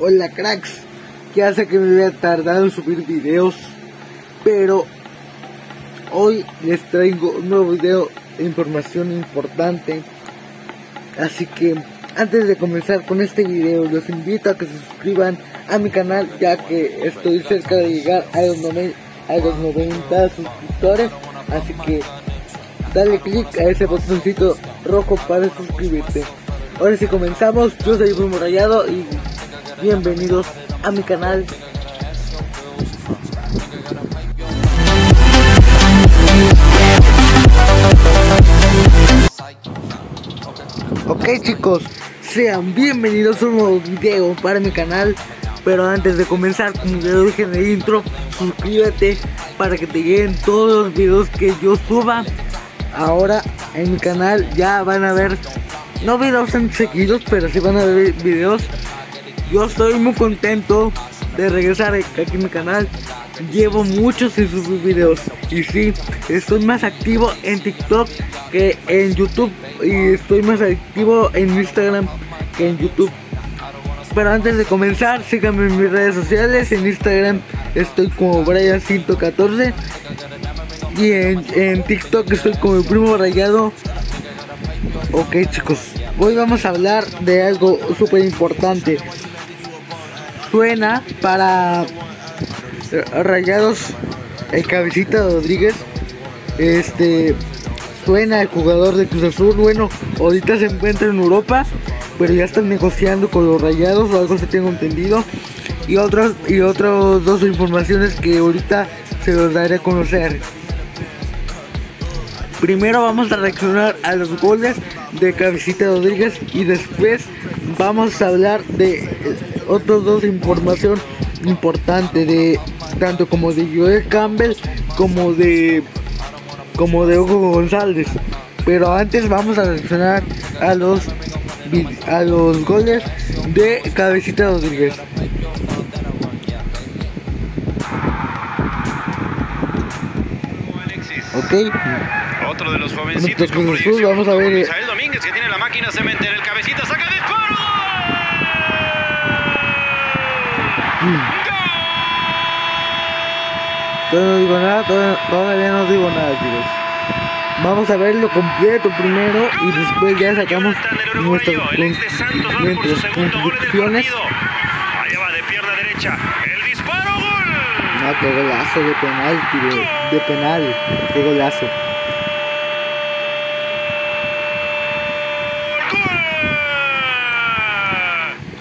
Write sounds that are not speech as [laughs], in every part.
Hola cracks, que hace que me vea tardado en subir videos, pero hoy les traigo un nuevo video de información importante. Así que antes de comenzar con este video, los invito a que se suscriban a mi canal, ya que estoy cerca de llegar a los, a los 90 suscriptores. Así que dale click a ese botoncito rojo para suscribirte. Ahora sí comenzamos, yo soy Bruno Rayado y bienvenidos a mi canal. Ok chicos, sean bienvenidos a un nuevo video para mi canal. Pero antes de comenzar, como ya dije en el intro, suscríbete para que te lleguen todos los videos que yo suba. Ahora en mi canal ya van a ver, no videos tan seguidos, pero sí van a ver videos yo estoy muy contento de regresar aquí en mi canal. Llevo muchos sin subir videos. Y sí, estoy más activo en TikTok que en YouTube. Y estoy más activo en Instagram que en YouTube. Pero antes de comenzar, síganme en mis redes sociales. En Instagram estoy como Brian114. Y en, en TikTok estoy como mi primo rayado. Ok chicos, hoy vamos a hablar de algo súper importante suena para Rayados el cabecita Rodríguez. Este suena el jugador de Cruz Azul. Bueno, ahorita se encuentra en Europa, pero ya están negociando con los Rayados, o algo se tengo entendido. Y otras y otras dos informaciones que ahorita se los daré a conocer. Primero vamos a reaccionar a los goles de Cabecita Rodríguez y después vamos a hablar de otros dos información importante de tanto como de Joel Campbell como de como de Hugo González. Pero antes vamos a reaccionar a los a los goles de Cabecita Rodríguez. Ok. Otro de los jovencitos vamos a ver. Isabel Domínguez que tiene la máquina cementera. El cabecita saca disparo. Todavía no digo nada, todavía, no digo nada, chicos. Vamos a verlo completo primero y después ya sacamos nuestras, nuestras conclusiones. Allá va de pierna derecha. El disparo, gol. No, qué golazo de penal, tío. De penal. Qué golazo.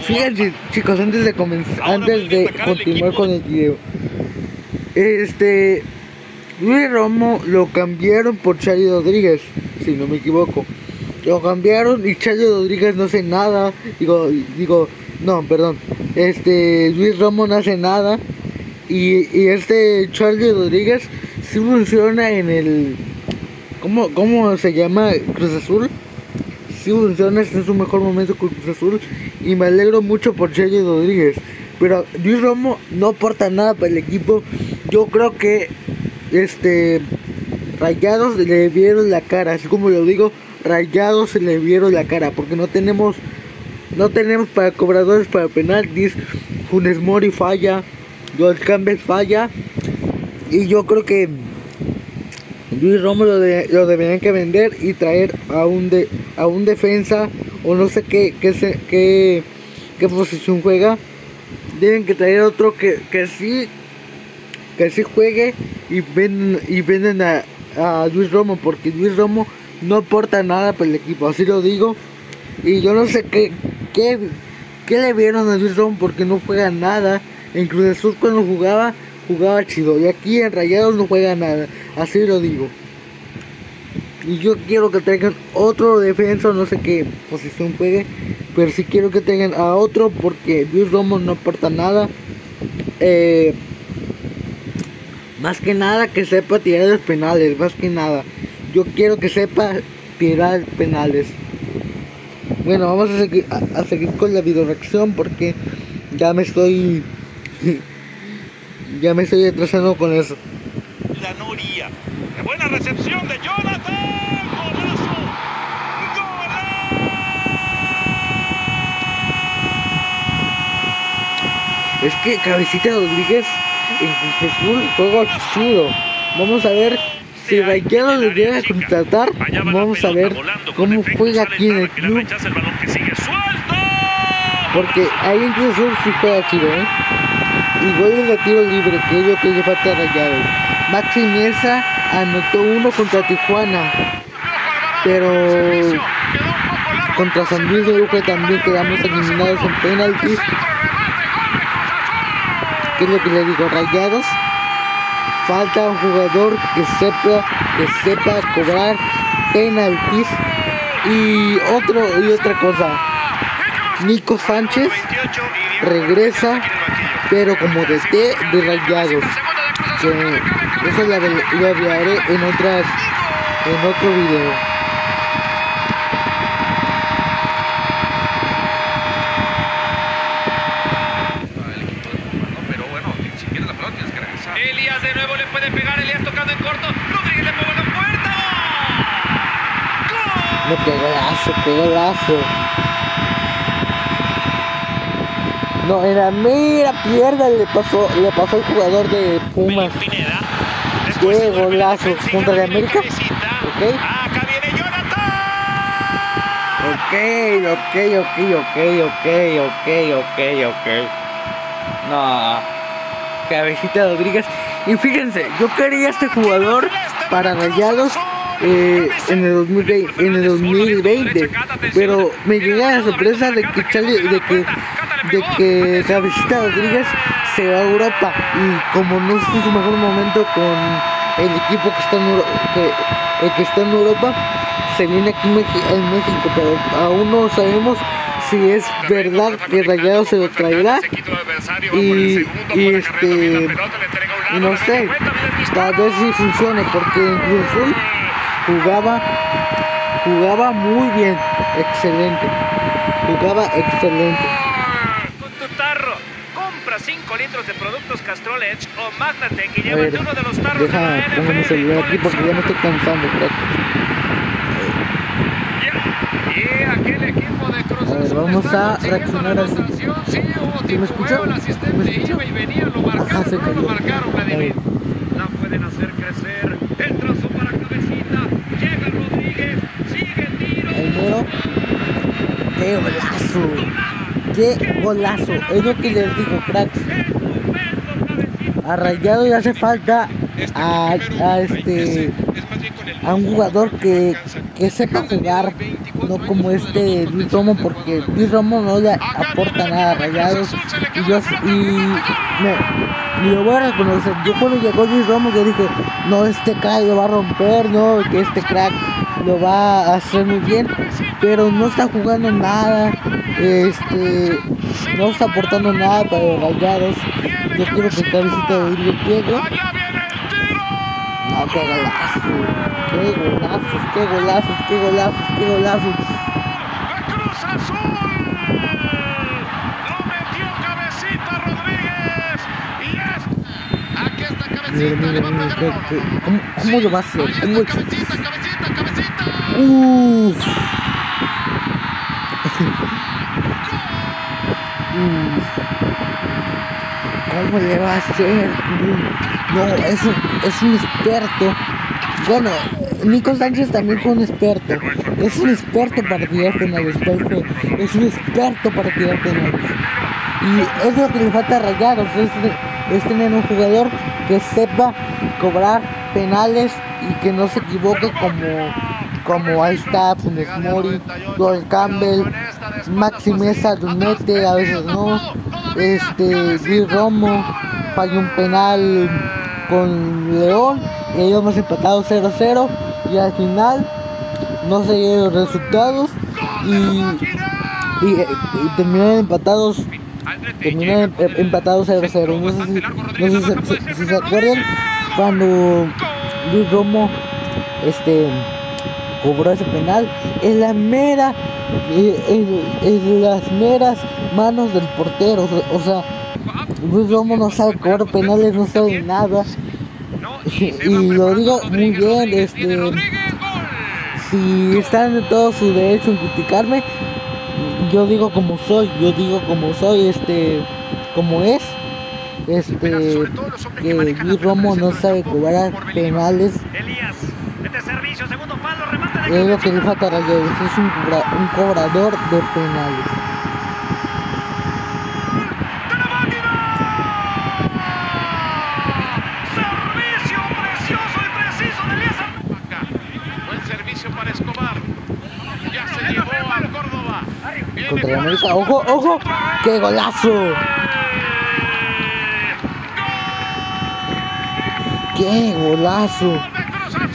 Fíjense chicos, antes de comenzar, antes de continuar con el video. Este Luis Romo lo cambiaron por Charlie Rodríguez, si no me equivoco. Lo cambiaron y Charlie Rodríguez no hace nada. Digo, digo, no, perdón. Este Luis Romo no hace nada. Y, y este Charlie Rodríguez sí funciona en el. ¿Cómo, cómo se llama? Cruz Azul sí funciona, este es su mejor momento con Cruz Azul y me alegro mucho por Sergio Rodríguez. Pero Luis Romo no aporta nada para el equipo. Yo creo que este Rayados le vieron la cara, así como lo digo, Rayados se le vieron la cara porque no tenemos no tenemos para cobradores para penaltis. Funes Mori falla, Joel Campbell falla y yo creo que Luis Romo lo, lo, deberían que vender y traer a un de, a un defensa o no sé qué qué, qué, qué posición juega. Deben que traer otro que, que sí que sí juegue y ven y venden a, a Luis Romo porque Luis Romo no aporta nada para el equipo, así lo digo. Y yo no sé qué, qué, qué le vieron a Luis Romo porque no juega nada. En Cruz Azul cuando jugaba jugaba chido. Y aquí en Rayados no juega nada. Así lo digo. Y yo quiero que traigan otro defensa, no sé qué posición juegue. Pero sí quiero que tengan a otro porque Luis Romo no aporta nada. Eh, más que nada que sepa tirar los penales. Más que nada. Yo quiero que sepa tirar penales. Bueno, vamos a seguir, a, a seguir con la video reacción porque ya me estoy [laughs] ya me estoy atrasando con eso. La Noria. ¡Qué buena recepción de Jonathan! ¡Golazo! Es que Cabecita Rodríguez en Cruz Azul juega chido. Vamos a ver si Rayados le llega a contratar. Vamos a ver cómo juega aquí en el club. Porque ahí en Cruz Azul sí juega chido, ¿eh? Y goles de tiro libre, lo que le falta a Rayados. Maxi Mesa anotó uno contra Tijuana. Pero contra San Luis de Luque también quedamos eliminados en penaltis. ¿Qué es lo que le digo? Rayados. Falta un jugador que sepa, que sepa cobrar penaltis. Y otro y otra cosa. Nico Sánchez regresa, pero como de de Rayados. Que eso lo, lo hablaré en otras en otro video. qué golazo, qué golazo. No, en la mera pierda le pasó, le pasó el jugador de Pumas. Qué golazo contra el América. Ok. Ok, ok, ok, ok, ok, ok, ok, ok. No. Cabecita Rodríguez. Y fíjense, yo quería este jugador para Rayados eh, en, el 2020, en el 2020, pero me llega la sorpresa de que Charlie, de que de que Cabecita Rodríguez se va a Europa y como no es su mejor momento con el equipo que está en, que, el que está en Europa se viene aquí en México pero aún no sabemos si es verdad que Rayado se lo traerá y, y este y no sé tal vez si funcione porque jugaba, jugaba muy bien, excelente, jugaba excelente. Con tu tarro, compra 5 litros de productos Castrol Edge o Magnatec y llévate uno de los tarros deja, de la NFL. mi celular aquí porque ya me estoy cansando, creo. Y aquel equipo de Cruz A ver, Azul vamos a reaccionar sanción. Sí, hubo ¿Sí me escucha? el asistente ¿Sí me escucha? iba y venía, lo Ajá, marcaron, se no lo marcaron, Vladimir. La pueden hacer crecer. El trazo para cabecita. Llega Rodríguez. Sigue el tiro. El mero. ¡Qué golazo! ¡Qué golazo! Es lo que les digo, cracks. A Rayado le hace falta a, a este a un jugador que, que sepa jugar, no como este Luis Romo, porque Luis Romo no le aporta nada a Rayados. Y yo y, me, y lo voy a reconocer. Yo cuando llegó Luis Romo yo dije, no, este crack lo va a romper, no, que este crack lo va a hacer muy bien, pero no está jugando nada, este no está aportando nada para los Rayados. Yo quiero que cabecita de Rodríguez llegue. No, qué golazo, qué golazos, qué golazos, qué golazos, qué golazos. Cruz Azul. Lo metió cabecita Rodríguez. Y es Aquí está Mira, cabecita, mira, mira, ¿cómo, cómo lo va a hacer? ¿Cómo Uf. ¿Cómo le va a hacer? No, es un, es un experto. Bueno, Nico Sánchez también fue un experto. Es un experto para tirar penales. Es un experto para tirar penales. Y es lo que le falta a Rayados. Es, es tener un jugador que sepa cobrar penales y que no se equivoque como, como ahí está Funes Mori, Joel Campbell, Maxi Mesa lo mete, a veces no. Este, Luis Romo falló un penal con León, y íbamos empatados 0-0 y al final no se dieron los resultados y, y, y terminaron empatados terminaron em- empatados 0-0 no sé si- si se acuerdan cuando Luis Romo este cobró ese penal en la mera eh, en, en las meras manos del portero o, sea Luis Romo no sabe cobrar penales no sabe nada. Y lo digo muy bien este si están en todo su derecho en criticarme yo digo como soy yo digo como soy este como es, este, que Luis Romo no sabe cobrar penales, Elías, mete servicio, segundo es lo que le falta a Rayados, es un, cobra- un cobrador de penales. Servicio precioso y preciso de Elías. Buen servicio para Escobar. Ya se llevó a Córdoba. Viene Contra América, ojo, ojo, qué golazo, qué golazo.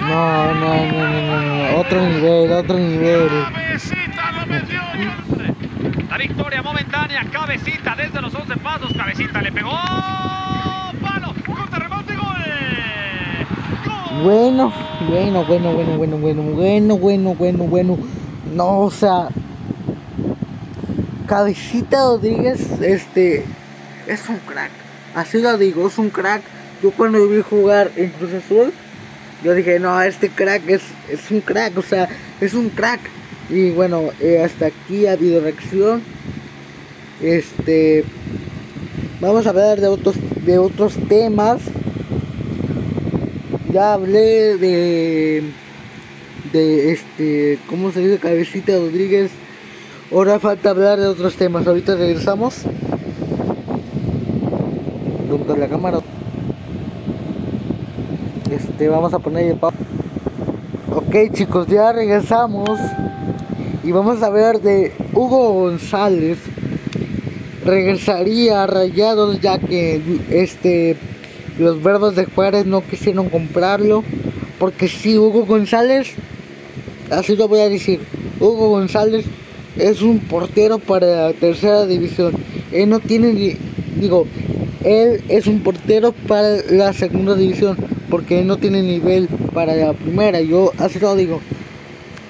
No, no, no, no, no, otro nivel, otro nivel. Cabecita lo metió. La victoria momentánea, cabecita desde los 11 pasos, cabecita le pegó. Palo, contra rebote y. Gol. Bueno, bueno, bueno, bueno, bueno, bueno, bueno, bueno, bueno, bueno. No, o sea, Cabecita Rodríguez, este, es un crack. Así lo digo, es un crack. Yo cuando vi jugar en Cruz Azul, yo dije, no, este crack es, es un crack, o sea, es un crack. Y bueno, eh, hasta aquí ha habido reacción. Este, vamos a hablar de otros, de otros temas. Ya hablé de de este cómo se dice cabecita Rodríguez. Ahora falta hablar de otros temas. Ahorita regresamos. Junto la cámara este vamos a poner el ok chicos ya regresamos. Y vamos a hablar de Hugo González. Regresaría a Rayados ya que este los verbos de Juárez no quisieron comprarlo. Porque si Hugo González así lo voy a decir Hugo González es un portero para la tercera división. Él no tiene digo él es un portero para la segunda división porque no tiene nivel para la primera yo así lo digo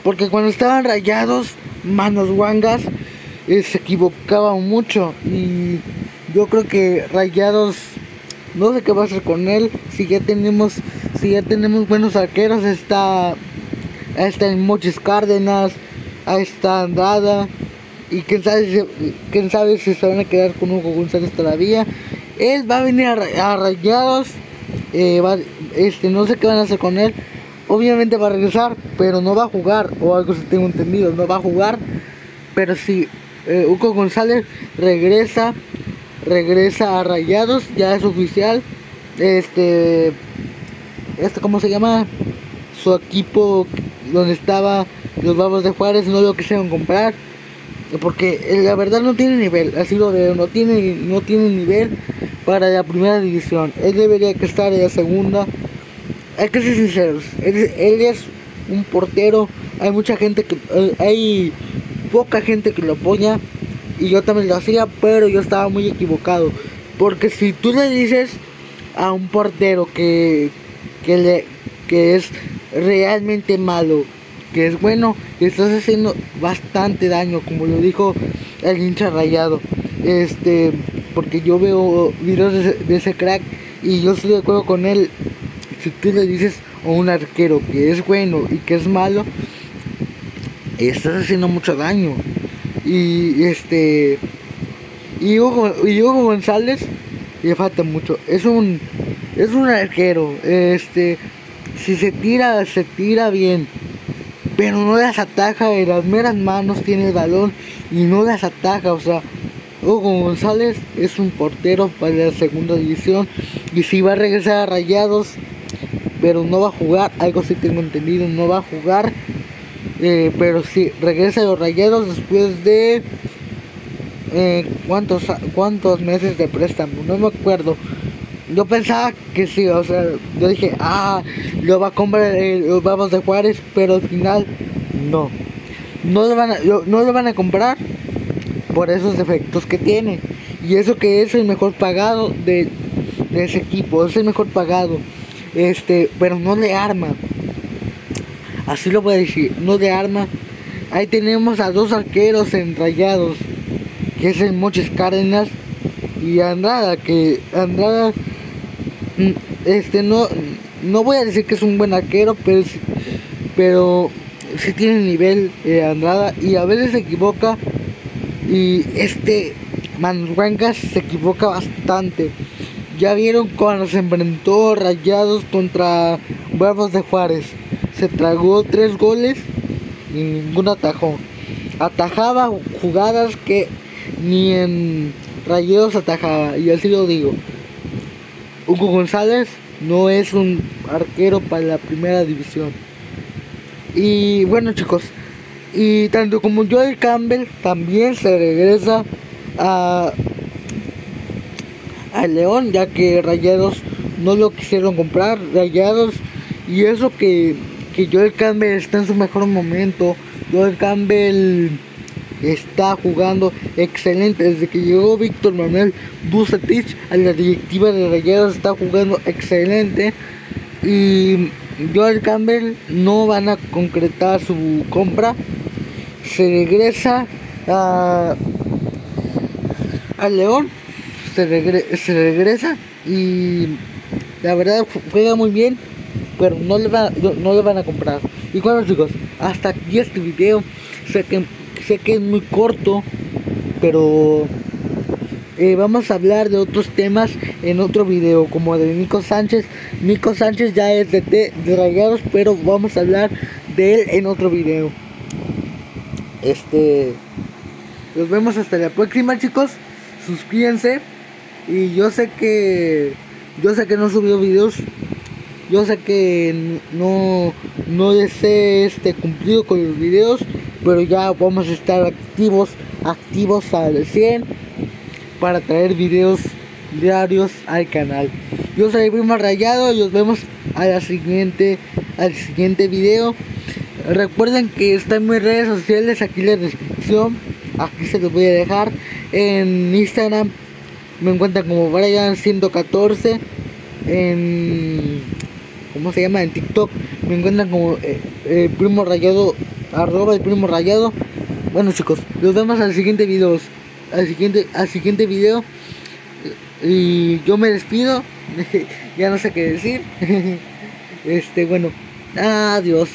porque cuando estaban rayados, manos guangas, eh, se equivocaban mucho. Y yo creo que rayados, no sé qué va a hacer con él. Si ya tenemos, si ya tenemos buenos arqueros, está, está el Mochis Cárdenas, ahí está Andrada. Y quién sabe, si, quién sabe si se van a quedar con Hugo González todavía. Él va a venir a rayados. Eh, va- este, no sé qué van a hacer con él. Obviamente va a regresar, pero no va a jugar, o algo si tengo entendido, no va a jugar. Pero si eh, Hugo González regresa, regresa a Rayados, ya es oficial. Este, este ¿cómo se llama? Su equipo donde estaba los Babos de Juárez no lo quisieron comprar. Porque eh, la verdad no tiene nivel, así lo veo, no tiene, no tiene nivel para la primera división. Él debería estar en la segunda hay que ser sinceros, él, él es un portero, hay mucha gente que, eh, hay poca gente que lo apoya y yo también lo hacía, pero yo estaba muy equivocado, porque si tú le dices a un portero que, que, le, que es realmente malo, que es bueno, estás haciendo bastante daño, como lo dijo el hincha rayado, este, porque yo veo videos de ese- de ese crack y yo estoy de acuerdo con él si tú le dices a un arquero que es bueno y que es malo, estás haciendo mucho daño. Y este. Y Hugo, y Hugo González le falta mucho. Es un. Es un arquero. Este. Si se tira, se tira bien. Pero no las ataja. En las meras manos tiene el balón. Y no las ataja. O sea. Hugo González es un portero para la segunda división. Y si va a regresar a Rayados pero no va a jugar, algo sí tengo entendido, no va a jugar, eh, pero sí, regresa a los rayados después de eh, ¿cuántos, cuántos meses de préstamo, no me acuerdo. Yo pensaba que sí, o sea, yo dije, ah, lo va a comprar eh, los de Juárez, pero al final no. No lo van a, no lo van a comprar por esos defectos que tiene. Y eso que es el mejor pagado de, ese equipo, es el mejor pagado. Este, pero no le arma. Así lo voy a decir, no le arma. Ahí tenemos a dos arqueros enrayados, que es el Moches Cárdenas y Andrada, que Andrada este no no voy a decir que es un buen arquero, pero sí, pero sí tiene nivel eh, Andrada y a veces se equivoca y este Manurangas se equivoca bastante. Ya vieron cuando se enfrentó Rayados contra Bravos de Juárez. Se tragó tres goles y ninguno atajó. Atajaba jugadas que ni en Rayados atajaba. Y así lo digo. Hugo González no es un arquero para la primera división. Y bueno chicos, y tanto como Joel Campbell también se regresa a, a León, ya que Rayados no lo quisieron comprar. Rayados, y eso que, que Joel Campbell está en su mejor momento. Joel Campbell está jugando excelente. Desde que llegó Víctor Manuel Bucetich a la directiva de Rayados está jugando excelente. Y Joel Campbell no van a concretar su compra. Se regresa a, a León. Se, regre- se regresa y la verdad ju- juega muy bien. Pero no le, va- no, no le van a comprar. Y bueno chicos, hasta aquí este video. Sé que, sé que es muy corto. Pero eh, vamos a hablar de otros temas en otro video, como de Nico Sánchez. Nico Sánchez ya es de, T- de Rayados, pero vamos a hablar de él en otro video. Este, nos vemos hasta la próxima, chicos. Suscríbanse. Y yo sé que, yo sé que no subió videos. Yo sé que no, no les este, cumplido con los videos, pero ya vamos a estar activos, activos al 100 para traer videos diarios al canal. Yo soy Primo Rayado y nos vemos a la siguiente, al siguiente video. Recuerden que están mis redes sociales aquí en la descripción. Aquí se los voy a dejar. En Instagram me encuentran como Brian114. En ¿cómo se llama? En TikTok me encuentran como eh, eh, Primo Rayado, arroba el Primo Rayado. Bueno chicos, nos vemos al siguiente video. Al siguiente, al siguiente video. Y yo me despido. [laughs] ya no sé qué decir. [laughs] este, bueno. Adiós.